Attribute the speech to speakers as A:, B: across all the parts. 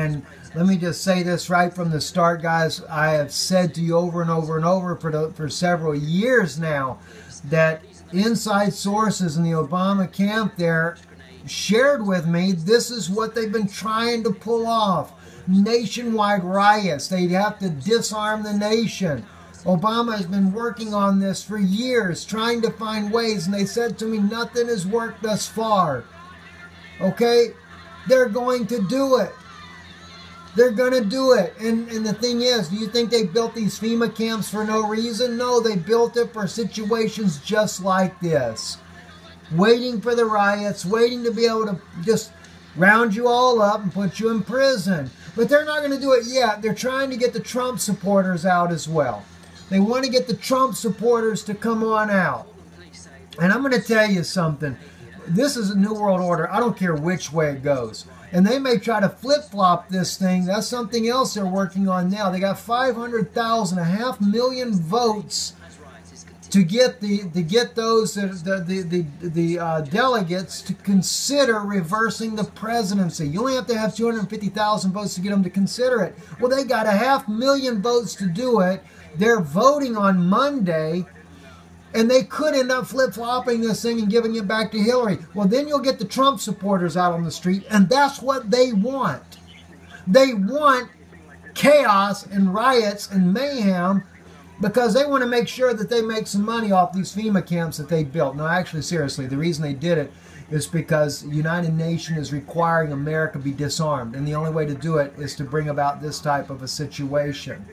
A: And let me just say this right from the start, guys. I have said to you over and over and over for, the, for several years now that inside sources in the Obama camp there shared with me this is what they've been trying to pull off nationwide riots. They'd have to disarm the nation. Obama has been working on this for years, trying to find ways, and they said to me, nothing has worked thus far. Okay? They're going to do it. They're going to do it. And, and the thing is, do you think they built these FEMA camps for no reason? No, they built it for situations just like this. Waiting for the riots, waiting to be able to just round you all up and put you in prison. But they're not going to do it yet. They're trying to get the Trump supporters out as well. They want to get the Trump supporters to come on out. And I'm going to tell you something. This is a New World Order. I don't care which way it goes. And they may try to flip flop this thing. That's something else they're working on now. They got 500,000, a half million votes to get the to get those the the the, the uh, delegates to consider reversing the presidency. You only have to have 250,000 votes to get them to consider it. Well, they got a half million votes to do it. They're voting on Monday. And they could end up flip flopping this thing and giving it back to Hillary. Well, then you'll get the Trump supporters out on the street, and that's what they want. They want chaos and riots and mayhem because they want to make sure that they make some money off these FEMA camps that they built. No, actually, seriously, the reason they did it is because the United Nations is requiring America be disarmed, and the only way to do it is to bring about this type of a situation.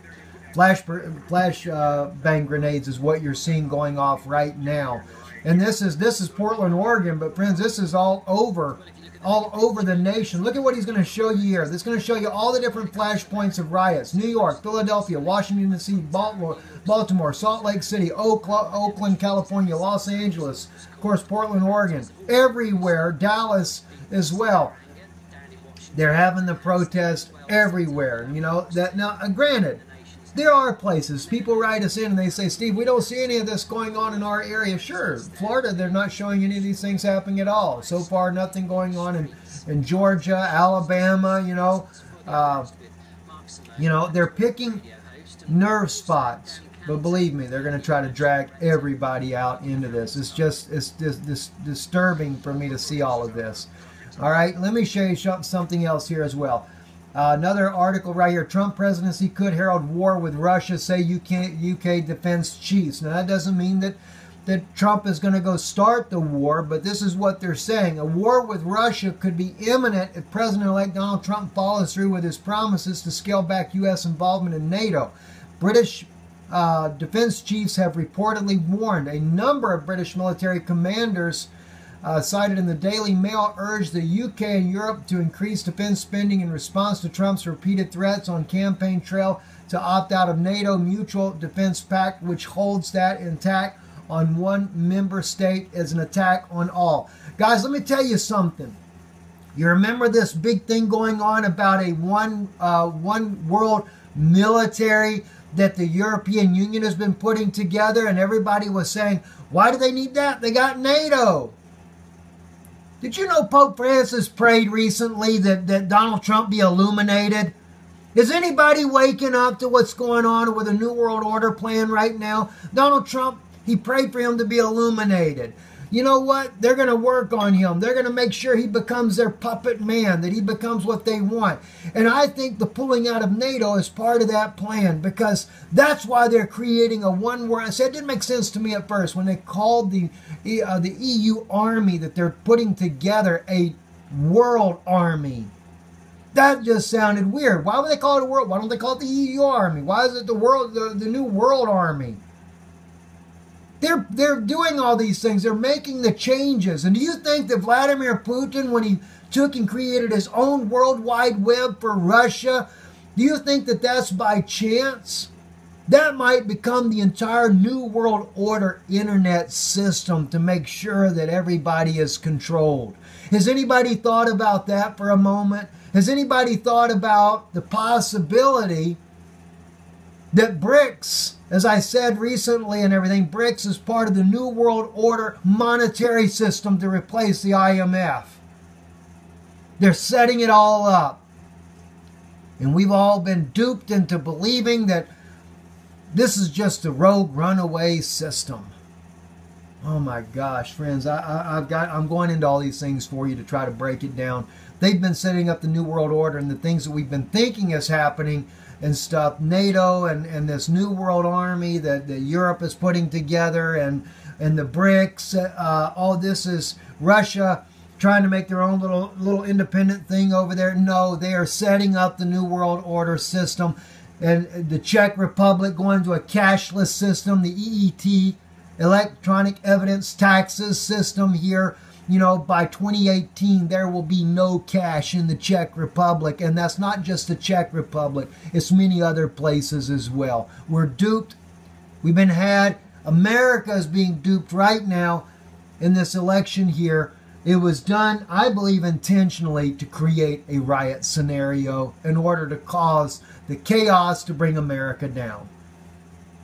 A: Flash, flash uh, bang grenades is what you're seeing going off right now, and this is this is Portland, Oregon. But friends, this is all over all over the nation. Look at what he's going to show you here. This is going to show you all the different flashpoints of riots. New York, Philadelphia, Washington, D.C., Baltimore, Baltimore, Salt Lake City, Oakland, California, Los Angeles, of course, Portland, Oregon, everywhere, Dallas as well. They're having the protest everywhere. You know, that now, granted, there are places people write us in and they say, Steve, we don't see any of this going on in our area. Sure, Florida, they're not showing any of these things happening at all. So far, nothing going on in, in Georgia, Alabama, you know. Uh, you know, they're picking nerve spots. But believe me, they're going to try to drag everybody out into this. It's just it's just dis- disturbing for me to see all of this. All right, let me show you something else here as well. Uh, another article right here Trump presidency could herald war with Russia, say UK, UK defense chiefs. Now, that doesn't mean that, that Trump is going to go start the war, but this is what they're saying. A war with Russia could be imminent if President elect Donald Trump follows through with his promises to scale back U.S. involvement in NATO. British uh, defense chiefs have reportedly warned a number of British military commanders uh, cited in the Daily Mail, urged the UK and Europe to increase defense spending in response to Trump's repeated threats on campaign trail to opt out of NATO Mutual Defense Pact, which holds that intact on one member state as an attack on all. Guys, let me tell you something. You remember this big thing going on about a one uh, one world military that the European Union has been putting together, and everybody was saying, "Why do they need that? They got NATO." Did you know Pope Francis prayed recently that, that Donald Trump be illuminated? Is anybody waking up to what's going on with the New World Order plan right now? Donald Trump, he prayed for him to be illuminated you know what? They're going to work on him. They're going to make sure he becomes their puppet man, that he becomes what they want. And I think the pulling out of NATO is part of that plan because that's why they're creating a one world. I said it didn't make sense to me at first when they called the uh, the EU army that they're putting together a world army. That just sounded weird. Why would they call it a world? Why don't they call it the EU army? Why is it the world the, the new world army? They're they're doing all these things. They're making the changes. And do you think that Vladimir Putin, when he took and created his own World Wide Web for Russia, do you think that that's by chance? That might become the entire New World Order internet system to make sure that everybody is controlled. Has anybody thought about that for a moment? Has anybody thought about the possibility that BRICS as I said recently and everything, BRICS is part of the New World Order monetary system to replace the IMF. They're setting it all up. And we've all been duped into believing that this is just a rogue runaway system. Oh my gosh, friends, I, I've got I'm going into all these things for you to try to break it down. They've been setting up the New World Order and the things that we've been thinking is happening and stuff. NATO and, and this New World Army that, that Europe is putting together and and the BRICS, uh, all this is Russia trying to make their own little little independent thing over there. No, they are setting up the New World Order system and the Czech Republic going to a cashless system, the EET, electronic evidence taxes system here. You know, by 2018, there will be no cash in the Czech Republic. And that's not just the Czech Republic, it's many other places as well. We're duped. We've been had. America is being duped right now in this election here. It was done, I believe, intentionally to create a riot scenario in order to cause the chaos to bring America down.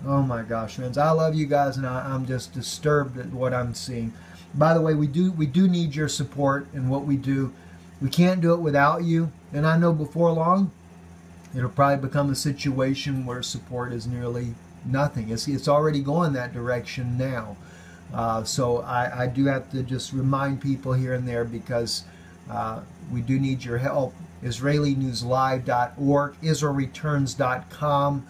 A: Oh my gosh, friends, I love you guys, and I, am just disturbed at what I'm seeing. By the way, we do we do need your support in what we do. We can't do it without you, and I know before long, it'll probably become a situation where support is nearly nothing. It's it's already going that direction now. Uh, so I, I do have to just remind people here and there because uh, we do need your help. IsraeliNewsLive.org, IsraelReturns.com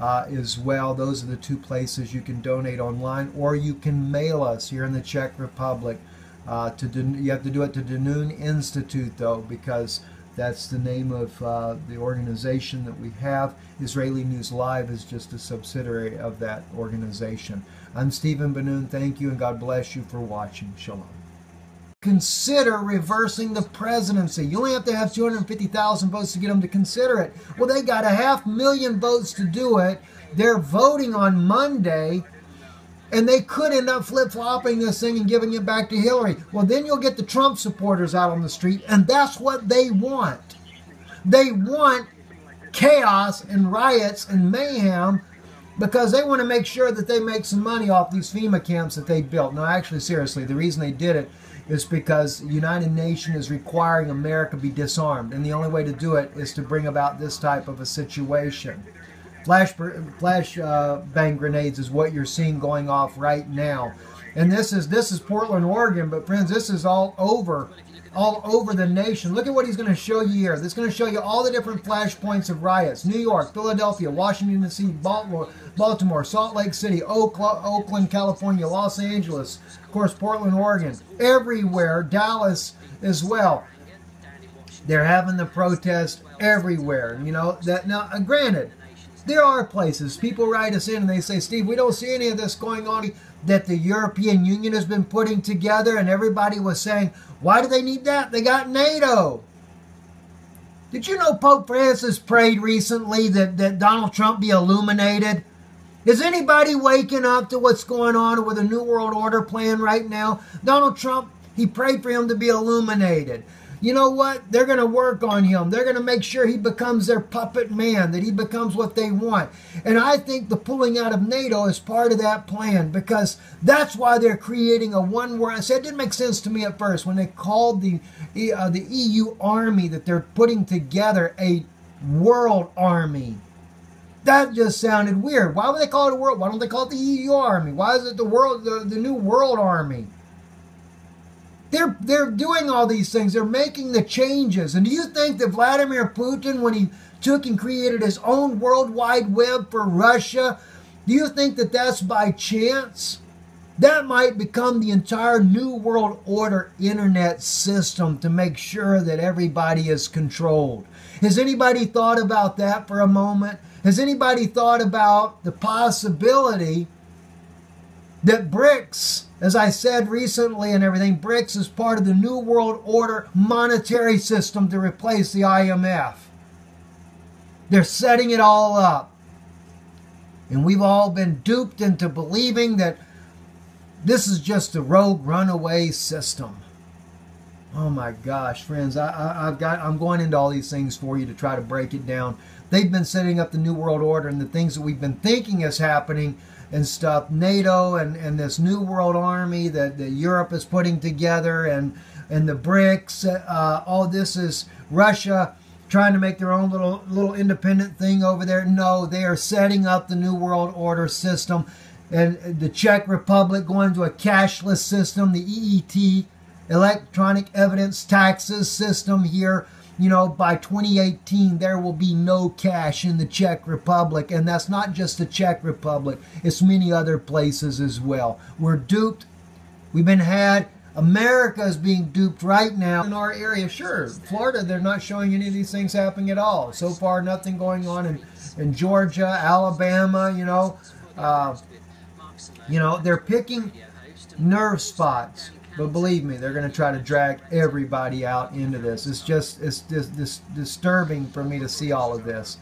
A: uh, as well. Those are the two places you can donate online, or you can mail us here in the Czech Republic. Uh, to you have to do it to Ben-Nun Institute though, because that's the name of uh, the organization that we have. Israeli News Live is just a subsidiary of that organization. I'm Steven Ben-Nun. Thank you, and God bless you for watching. Shalom consider reversing the presidency. You only have to have 250,000 votes to get them to consider it. Well, they got a half million votes to do it. They're voting on Monday, and they could end up flip flopping this thing and giving it back to Hillary. Well, then you'll get the Trump supporters out on the street, and that's what they want. They want chaos and riots and mayhem because they want to make sure that they make some money off these FEMA camps that they built. No, actually, seriously, the reason they did it is because the United Nations is requiring America be disarmed, and the only way to do it is to bring about this type of a situation. Flash, flash uh, bang grenades is what you're seeing going off right now, and this is this is Portland, Oregon. But friends, this is all over all over the nation. Look at what he's going to show you here. This is going to show you all the different flashpoints of riots. New York, Philadelphia, Washington, D.C., Baltimore, Baltimore, Salt Lake City, Oakland, California, Los Angeles, of course, Portland, Oregon, everywhere, Dallas as well. They're having the protest everywhere. You know, that now, uh, granted, there are places people write us in and they say, Steve, we don't see any of this going on that the European Union has been putting together, and everybody was saying, why do they need that? They got NATO. Did you know Pope Francis prayed recently that, that Donald Trump be illuminated? Is anybody waking up to what's going on with the New World Order plan right now? Donald Trump, he prayed for him to be illuminated you know what? They're going to work on him. They're going to make sure he becomes their puppet man, that he becomes what they want. And I think the pulling out of NATO is part of that plan because that's why they're creating a one world. I said it didn't make sense to me at first when they called the uh, the EU army that they're putting together a world army. That just sounded weird. Why would they call it a world? Why don't they call it the EU army? Why is it the world the, the new world army? They're, they're doing all these things. They're making the changes. And do you think that Vladimir Putin, when he took and created his own World Wide Web for Russia, do you think that that's by chance? That might become the entire New World Order internet system to make sure that everybody is controlled. Has anybody thought about that for a moment? Has anybody thought about the possibility that BRICS as I said recently and everything, BRICS is part of the New World Order monetary system to replace the IMF. They're setting it all up. And we've all been duped into believing that this is just a rogue runaway system. Oh my gosh, friends, I, have got I'm going into all these things for you to try to break it down. They've been setting up the New World Order and the things that we've been thinking is happening and stuff. NATO and, and this new world army that, that Europe is putting together and and the BRICS. Uh, all this is Russia trying to make their own little little independent thing over there. No, they are setting up the new world order system, and the Czech Republic going to a cashless system, the EET, electronic evidence taxes system here. You know, by 2018, there will be no cash in the Czech Republic. And that's not just the Czech Republic, it's many other places as well. We're duped. We've been had. America is being duped right now in our area. Sure, Florida, they're not showing any of these things happening at all. So far, nothing going on in, in Georgia, Alabama, you know. Uh, you know, they're picking nerve spots. But believe me, they're going to try to drag everybody out into this. It's just it's just dis- disturbing for me to see all of this.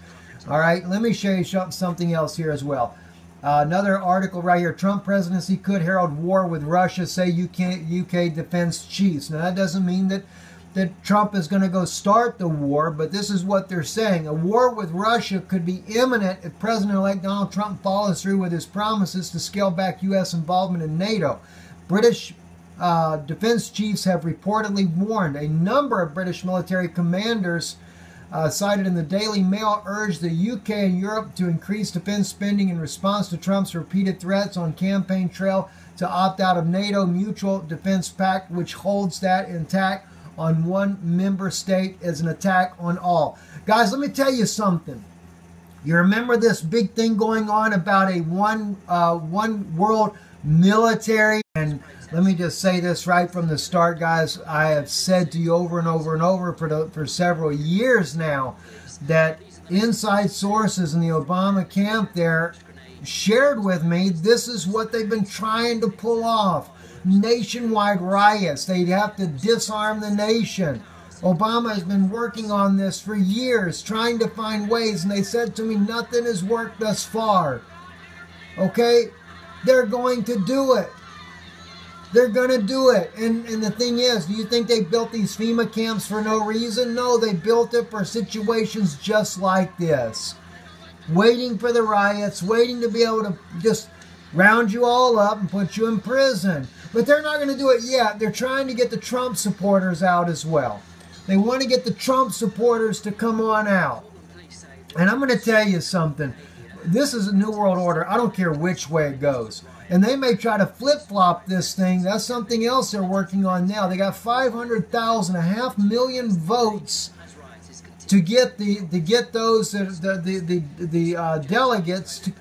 A: All right, let me show you something else here as well. Uh, another article right here. Trump presidency could herald war with Russia, say UK, UK defense chiefs. Now, that doesn't mean that, that Trump is going to go start the war, but this is what they're saying. A war with Russia could be imminent if President elect Donald Trump follows through with his promises to scale back U.S. involvement in NATO. British uh, defense chiefs have reportedly warned a number of British military commanders uh, cited in the Daily Mail, urged the UK and Europe to increase defense spending in response to Trump's repeated threats on campaign trail to opt out of NATO Mutual Defense Pact, which holds that intact on one member state as an attack on all. Guys, let me tell you something. You remember this big thing going on about a one uh, one world military and let me just say this right from the start, guys. I have said to you over and over and over for, the, for several years now that inside sources in the Obama camp there shared with me this is what they've been trying to pull off nationwide riots. They'd have to disarm the nation. Obama has been working on this for years, trying to find ways, and they said to me, nothing has worked thus far. Okay? They're going to do it. They're going to do it. And, and the thing is, do you think they built these FEMA camps for no reason? No, they built it for situations just like this. Waiting for the riots, waiting to be able to just round you all up and put you in prison. But they're not going to do it yet. They're trying to get the Trump supporters out as well. They want to get the Trump supporters to come on out. And I'm going to tell you something. This is a new world order. I don't care which way it goes and they may try to flip flop this thing. That's something else they're working on now. They got 500,000, a half million votes to get the to get those the the the, the uh, delegates to